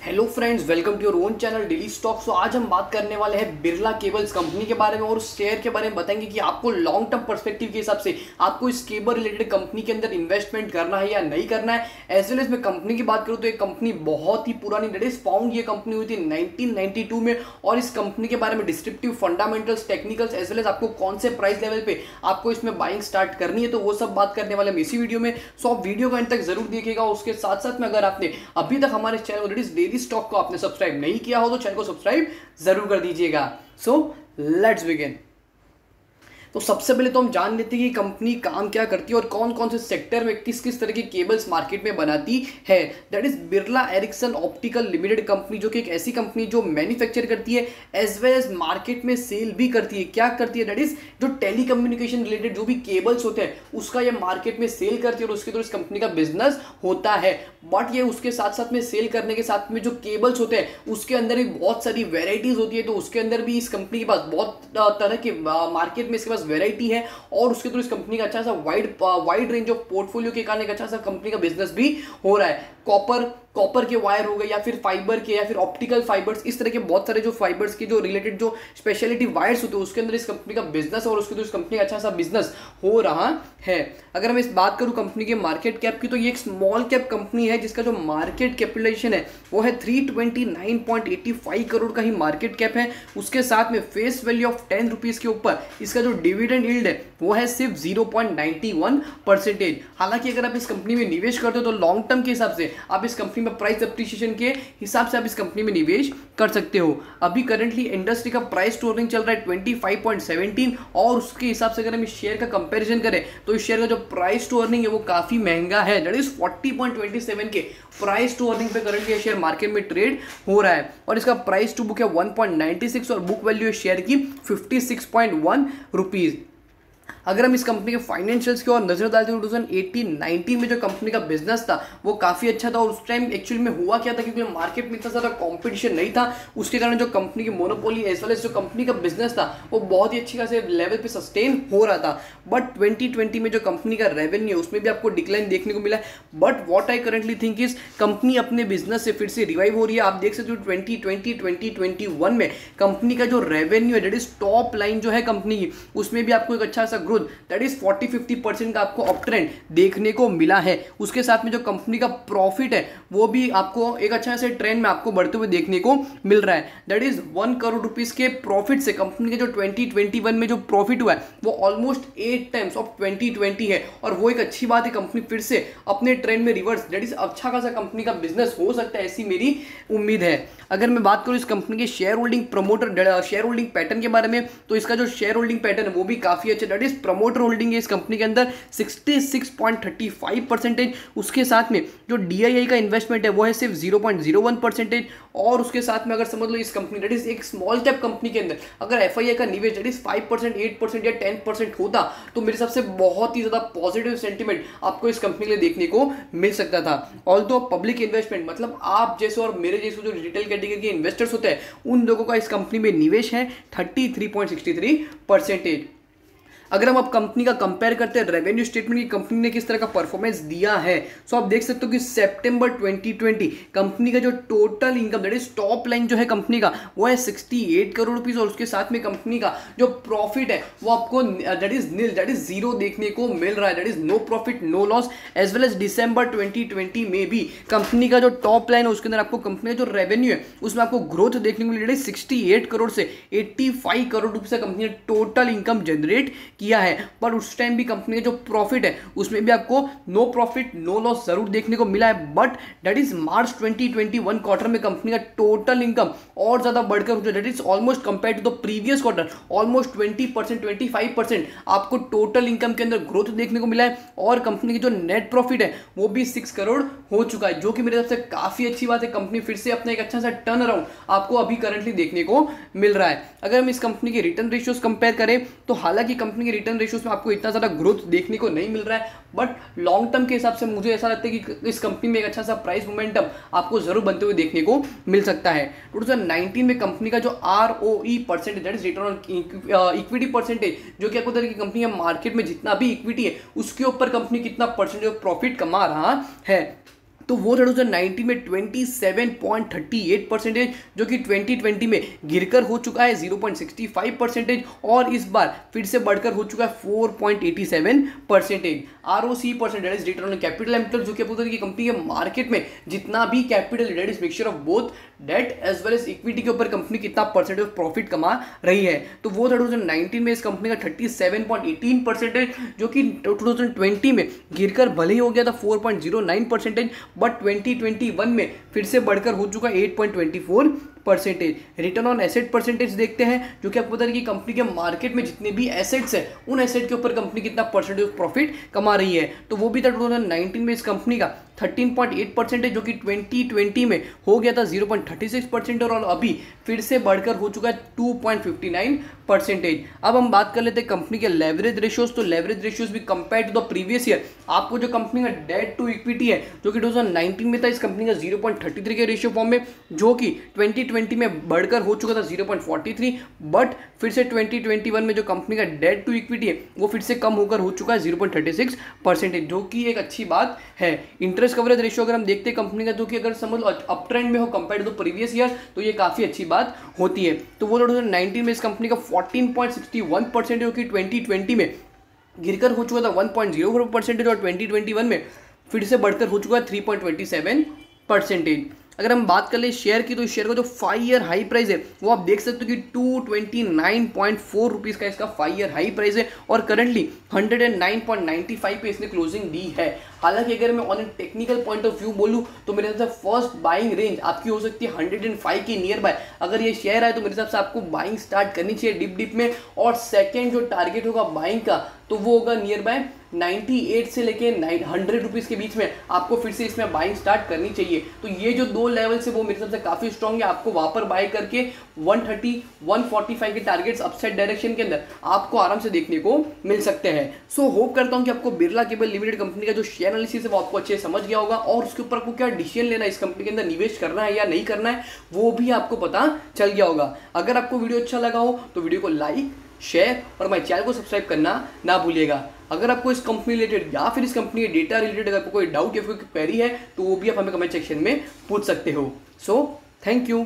Hello friends welcome to your own channel daily stock so आज हम बात करने वाले हैं बिरला केबल्स कंपनी के बारे में और शेयर के बारे में बताएँगे कि आपको लॉन्ग टर्म पर्सपेक्टिव के हिसाब से आपको इस केबल रिलेटेड कंपनी के अंदर इन्वेस्टमेंट करना है या नहीं करना है। एज वेल एज मैं कंपनी की बात करूँ तो एक कंपनी बहुत ही पुरानी डेट इज़ फाउंड ये कंपनी हुई थी नाइनटीन में। और इस कंपनी के बारे में descriptive fundamentals technicals as well as आपको कौन से प्राइस लेवल पे आपको इसमें बाइंग स्टार्ट करनी है तो वो सब बात करने वाले हम इसी वीडियो में। सो आप वीडियो को अंत तक ज़रूर देखिएगा। उसके साथ साथ में अगर आपने अभी तक हमारे चैनल डेली स्टॉक को आपने सब्सक्राइब नहीं किया हो तो चैनल को सब्सक्राइब ज़रूर कर दीजिएगा। सो लेट्स बिगिन तो सबसे पहले तो हम जान लेते हैं कि कंपनी काम क्या करती है और कौन कौन से सेक्टर में किस किस तरह की केबल्स मार्केट में बनाती है। That is Birla Ericsson optical limited company जो कि एक ऐसी कंपनी जो मैन्युफैक्चर करती है एज वेल एज मार्केट में सेल भी करती है। क्या करती है? दैट इज़ जो टेली रिलेटेड जो भी केबल्स होते हैं, उसका ये मार्केट में सेल करती है और उसके थ्रू इस कंपनी का बिज़नेस होता है। बट ये उसके साथ साथ में सेल करने के साथ में जो केबल्स होते हैं, उसके अंदर भी बहुत सारी वेराइटीज होती है तो उसके अंदर भी इस कंपनी के पास बहुत तरह के मार्केट में इसके पास पास वेराइटी है और उसके थ्रू इस कंपनी का अच्छा सा wide wide range of portfolio के कारण एक अच्छा सा कंपनी का बिज़नेस भी हो रहा है। कॉपर कॉपर के वायर हो गए या फिर फाइबर के या फिर ऑप्टिकल फाइबर्स इस तरह के बहुत सारे जो फाइबर्स के जो रिलेटेड जो स्पेशलिटी वायर्स होते हैं, उसके अंदर इस कंपनी का बिज़नेस और उसके इस कंपनी का अच्छा सा बिज़नेस हो रहा है। अगर मैं इस बात करूँ कंपनी के मार्केट कैप की तो ये एक स्मॉल कैप कंपनी है, जिसका जो मार्केट कैपिटलाइजेशन है, वो है 329.85 करोड़ का ही मार्केट कैप है। उसके साथ में face value of ten rupees के ऊपर इसका जो डिविडेंड यील्ड है, वो है सिर्फ़ ज़ीरो परसेंटेज हालाँकि अगर आप इस कंपनी में निवेश करते हो तो लॉन्ग टर्म के हिसाब से आप इस कंपनी में प्राइस अप्रिशिएशन के हिसाब से आप इस कंपनी में निवेश कर सकते हो। अभी करंटली इंडस्ट्री का प्राइस टू अर्निंग चल रहा है ट्वेंटी फाइव पॉइंट सेवनटीन और उसके हिसाब से अगर हम इस शेयर का कंपेरिजन करें तो इस शेयर का जो प्राइस टू है वो काफ़ी महँगा है। That is forty point twenty seven के प्राइस टू अर्निंग पे करंटली शेयर मार्केट में ट्रेड हो रहा है। और इसका प्राइस टू बुक है 1.96 और बुक वैल्यू है शेयर की 56.1 रुपीस अगर हम इस कंपनी के फाइनेंशियल्स की और नज़र डालते हैं टू थाउज़ेंड में जो कंपनी का बिज़नेस था, वो काफ़ी अच्छा था और उस टाइम एक्चुअली में हुआ क्या था? क्योंकि मार्केट में इतना ज़्यादा कॉम्पिटिशन नहीं था। उसके कारण जो कंपनी की मोनोपोली एज वेल एज जो कंपनी का बिज़नेस था, वो बहुत ही अच्छी खासे लेवल पे सस्टेन हो रहा था। बट 2020 में जो कंपनी का रेवेन्यू उसमें भी आपको डिक्लाइन देखने को मिला but what I currently think is company अपने बिज़नेस से फिर से रिवाइव हो रही है। आप देख सकते हो twenty twenty twenty twenty one में कंपनी का जो रेवेन्यू है डेट इज़ टॉप लाइन जो है कंपनी की, उसमें भी आपको एक अच्छा सा growth that is forty fifty percent का आपको अपट्रेंड देखने को मिला है। उसके साथ में जो कंपनी का प्रॉफिट है, वो भी आपको एक अच्छा से ट्रेंड में आपको बढ़ते हुए देखने को मिल रहा है। That is one crore rupees के प्रॉफिट से कंपनी के जो ट्वेंटी ट्वेंटी वन में जो प्रॉफिट हुआ है, वो almost eight times of twenty twenty है। और वो एक अच्छी बात है कंपनी फिर से अपने ट्रेंड में रिवर्स दैट इज़ अच्छा खासा कंपनी का बिज़नेस हो सकता है, ऐसी मेरी उम्मीद है। अगर मैं बात करूँ इस कंपनी के share holding promoter share holding pattern के बारे में तो इसका जो शेयर होल्डिंग पैटर्न है, वो भी काफ़ी अच्छा दैट इज़ प्रमोटर होल्डिंग है इस कंपनी के अंदर 66.35 परसेंटेज उसके साथ में जो डीआईआई का इन्वेस्टमेंट है, वो है सिर्फ़ 0.01 परसेंटेज और उसके साथ में अगर समझ लो इस कंपनी दैट इज़ एक स्मॉल कैप कंपनी के अंदर, अगर एफआईआई का निवेश दैट इज़ फाइव या टेन होता तो मेरे हिसाब से बहुत ही ज़्यादा पॉजिटिव सेंटिमेंट आपको इस कंपनी के लिए देखने को मिल सकता था। ऑल पब्लिक इन्वेस्टमेंट मतलब आप जैसे और मेरे जैसे जो रिटेल कैटेगरी के इन्वेस्टर्स होते हैं, उन लोगों का इस कंपनी में निवेश है thirty three point sixty three percentage अगर हम अब कंपनी का कंपेयर करते हैं रेवेन्यू स्टेटमेंट की कंपनी ने किस तरह का परफॉर्मेंस दिया है? सो आप देख सकते हो कि सितंबर 2020 कंपनी का जो total income that is top line जो है कंपनी का, वो है 68 करोड़ रुपीज़ और उसके साथ में कंपनी का जो प्रॉफिट है, वो आपको that is nil that is zero देखने को मिल रहा है। That is no profit no loss as well as December 2020 में भी कंपनी का जो टॉप लाइन है, उसके अंदर आपको कंपनी का जो रेवेन्यू है, उसमें आपको ग्रोथ देखने को मिली सिक्सटी एट करोड़ से eighty five crore rupees company ने टोटल इनकम जनरेट किया है, पर उस टाइम भी कंपनी का जो प्रॉफिट है, उसमें भी आपको नो प्रॉफिट नो लॉस ज़रूर देखने को मिला है। But that is March 2021 quarter में कंपनी का टोटल इनकम और ज़्यादा बढ़कर that is almost compare to the previous quarter almost twenty percent twenty five percent आपको टोटल इनकम के अंदर ग्रोथ देखने को मिला है और कंपनी की जो नेट प्रॉफिट है, वो भी सिक्स करोड़ हो चुका है, जो कि मेरे हिसाब से काफ़ी अच्छी बात है। कंपनी फिर से अपना एक अच्छा सा टर्न अराउंड आपको अभी करंटली देखने को मिल रहा है। अगर हम इस कंपनी के रिटर्न रेशियोज कंपेयर करें तो हालाँकि कंपनी के रिटर्न रेशियोज में आपको इतना ज़्यादा ग्रोथ देखने को नहीं मिल रहा है बट लॉन्ग टर्म के हिसाब से मुझे ऐसा लगता है कि इस कंपनी में एक अच्छा सा प्राइस मोमेंटम आपको ज़रूर बनते हुए देखने को मिल सकता है। टू में कंपनी का जो R O E percentage that is return on equity percentage जो कि आपको की कंपनी मार्केट में जितना भी इक्विटी है, उसके ऊपर कंपनी कितना परसेंटेज ऑफ़ प्रॉफिट कमा रहा है। तो वो था टू में ट्वेंटी परसेंटेज जो कि 2020 में गिरकर हो चुका है 0.65 परसेंटेज और इस बार फिर से बढ़कर हो चुका है 4.87 percentage R O C percentage return on capital employ जो कि कंपनी के मार्केट में जितना भी capital debt is mixture of both debt as well as equity के ऊपर कंपनी कितना परसेंटेज ऑफ़ प्रॉफिट कमा रही है। तो वो था टू में इस कंपनी का थर्टी परसेंटेज जो कि टू में गिरकर भले ही हो गया था 4.09 परसेंटेज बट 2021 में फिर से बढ़कर हो चुका 8.24 percentage return on asset percentage देखते हैं, जो कि आपको पता दें कि कंपनी के मार्केट में जितने भी एसेट्स हैं, उन एसेट के ऊपर कंपनी कितना परसेंटेज प्रॉफिट कमा रही है। तो वो भी था टू में इस कंपनी का। 13.8 परसेंटेज जो कि 2020 में हो गया था 0.36 परसेंट और अभी फिर से बढ़कर हो चुका है 2.59 परसेंटेज अब हम बात कर लेते हैं कंपनी के लेवरेज रेशियोज तो लेवरेज रेशियोज भी compare to the previous year आपको जो कंपनी का डेट टू इक्विटी है, जो कि 2019 में था, इस कंपनी का 0.33 के रेशियो फॉर्म में, जो कि 2020 में बढ़कर हो चुका था 0.43 बट फिर से 2021 में जो कंपनी का डेट टू इक्विटी है, वो फिर से कम होकर हो चुका है 0.36 परसेंटेज, जो कि एक अच्छी बात है। इंटरेस्ट कवरेज रेशियो अगर हम देखते हैं कंपनी का, जो कि अगर समझ लो अप ट्रेंड में हो कंपेयर टू प्रीवियस ईयर तो ये काफ़ी अच्छी बात होती है। तो वो टू में इस कंपनी का फोर्टीन परसेंट जो कि ट्वेंटी में गिरकर हो चुका था वन परसेंटेज और ट्वेंटी में फिर से बढ़कर हो चुका है थ्री परसेंटेज अगर हम बात कर ले शेयर की तो शेयर का जो फाइव ईयर हाई प्राइस है, वो आप देख सकते हो कि two twenty nine point four rupees का इसका फाइव ईयर हाई प्राइस है और currently hundred and nine point ninety five पे इसने क्लोजिंग दी है। हालाँकि अगर मैं on technical point of view बोलूँ तो मेरे हिसाब से फ़र्स्ट बाइंग रेंज आपकी हो सकती है हंड्रेड एंड फाइव के नियर बाय अगर ये शेयर आए तो मेरे हिसाब से आपको बाइंग स्टार्ट करनी चाहिए डिप डिप में। और सेकेंड जो टारगेट होगा बाइंग का तो वो होगा नियर बाय 98 से लेके हंड्रेड रुपीज़ के बीच में आपको फिर से इसमें बाइंग स्टार्ट करनी चाहिए। तो ये जो दो लेवल से वो मेरे हिसाब से काफ़ी स्ट्रॉन्ग है आपको वहाँ पर बाय करके 130 145 के टारगेट्स अपसाइड डायरेक्शन के अंदर आपको आराम से देखने को मिल सकते हैं। सो so, होप करता हूँ कि आपको बिरला केबल लिमिटेड कंपनी का जो शेयर एनालिसिस है वो आपको अच्छे समझ गया होगा और उसके ऊपर आपको क्या डिसीज़न लेना है इस कंपनी के अंदर निवेश करना है या नहीं करना है वो भी आपको पता चल गया होगा। अगर आपको वीडियो अच्छा लगा हो तो वीडियो को लाइक शेयर और हमारे चैनल को सब्सक्राइब करना ना भूलिएगा। अगर आपको इस कंपनी रिलेटेड या फिर इस कंपनी के डेटा रिलेटेड अगर आपको कोई डाउट या फिर क्वेरी है तो वो भी आप हमें कमेंट सेक्शन में पूछ सकते हो। So thank you